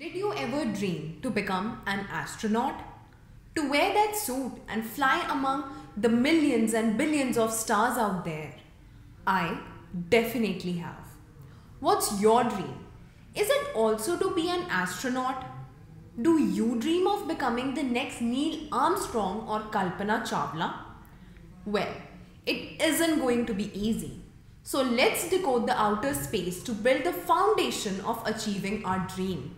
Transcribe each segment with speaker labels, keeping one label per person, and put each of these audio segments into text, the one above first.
Speaker 1: Did you ever dream to become an astronaut? To wear that suit and fly among the millions and billions of stars out there? I definitely have. What's your dream? Is it also to be an astronaut? Do you dream of becoming the next Neil Armstrong or Kalpana Chawla? Well, it isn't going to be easy. So let's decode the outer space to build the foundation of achieving our dream.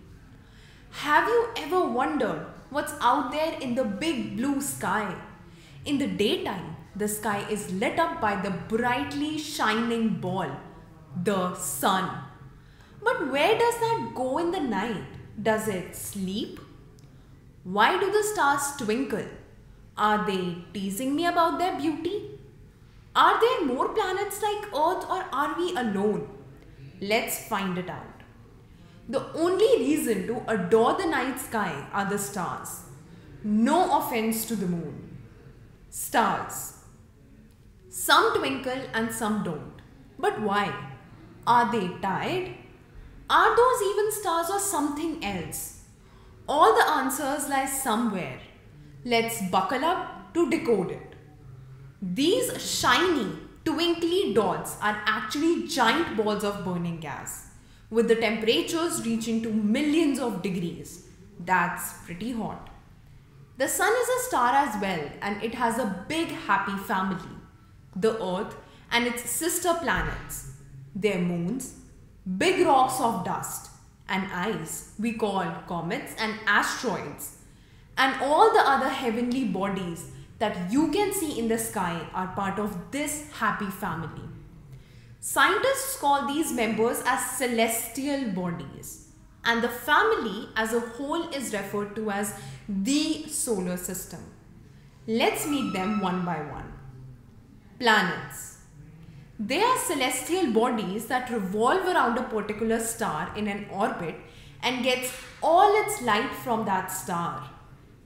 Speaker 1: Have you ever wondered what's out there in the big blue sky? In the daytime, the sky is lit up by the brightly shining ball, the sun. But where does that go in the night? Does it sleep? Why do the stars twinkle? Are they teasing me about their beauty? Are there more planets like Earth or are we alone? Let's find it out. The only reason to adore the night sky are the stars. No offense to the moon. Stars. Some twinkle and some don't. But why? Are they tired? Are those even stars or something else? All the answers lie somewhere. Let's buckle up to decode it. These shiny, twinkly dots are actually giant balls of burning gas with the temperatures reaching to millions of degrees. That's pretty hot. The sun is a star as well and it has a big happy family. The earth and its sister planets, their moons, big rocks of dust and ice we call comets and asteroids and all the other heavenly bodies that you can see in the sky are part of this happy family. Scientists call these members as celestial bodies and the family as a whole is referred to as the solar system. Let's meet them one by one. Planets. They are celestial bodies that revolve around a particular star in an orbit and gets all its light from that star.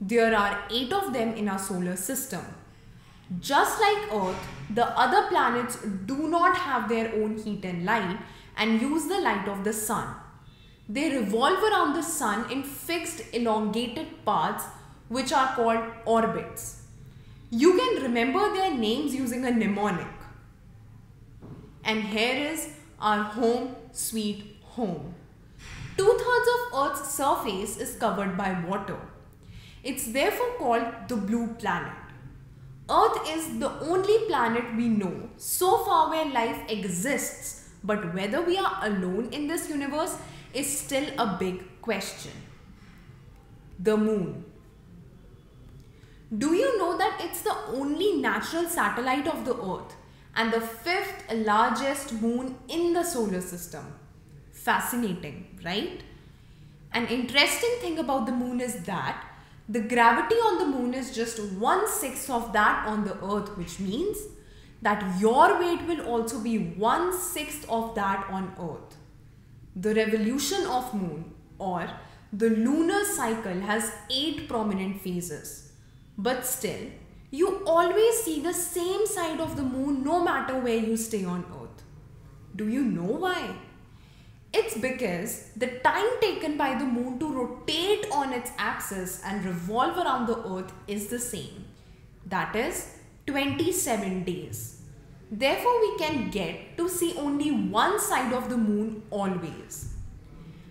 Speaker 1: There are eight of them in our solar system. Just like Earth, the other planets do not have their own heat and light and use the light of the sun. They revolve around the sun in fixed elongated paths which are called orbits. You can remember their names using a mnemonic. And here is our home sweet home. Two-thirds of Earth's surface is covered by water. It's therefore called the blue planet. Earth is the only planet we know so far where life exists, but whether we are alone in this universe is still a big question. The Moon. Do you know that it's the only natural satellite of the Earth and the fifth largest moon in the solar system? Fascinating, right? An interesting thing about the moon is that the gravity on the moon is just one sixth of that on the earth, which means that your weight will also be one sixth of that on earth. The revolution of moon or the lunar cycle has eight prominent phases. But still, you always see the same side of the moon no matter where you stay on earth. Do you know why? It's because the time taken by the moon to rotate on its axis and revolve around the earth is the same. That is 27 days. Therefore, we can get to see only one side of the moon always.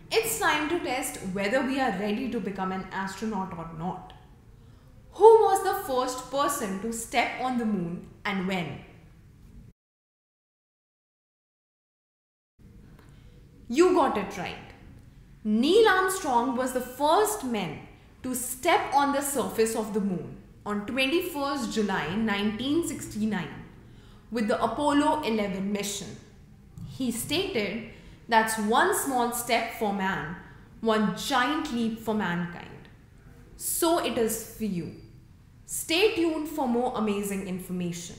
Speaker 1: It's time to test whether we are ready to become an astronaut or not. Who was the first person to step on the moon and when? You got it right. Neil Armstrong was the first man to step on the surface of the moon on 21st July 1969 with the Apollo 11 mission. He stated, that's one small step for man, one giant leap for mankind. So it is for you. Stay tuned for more amazing information.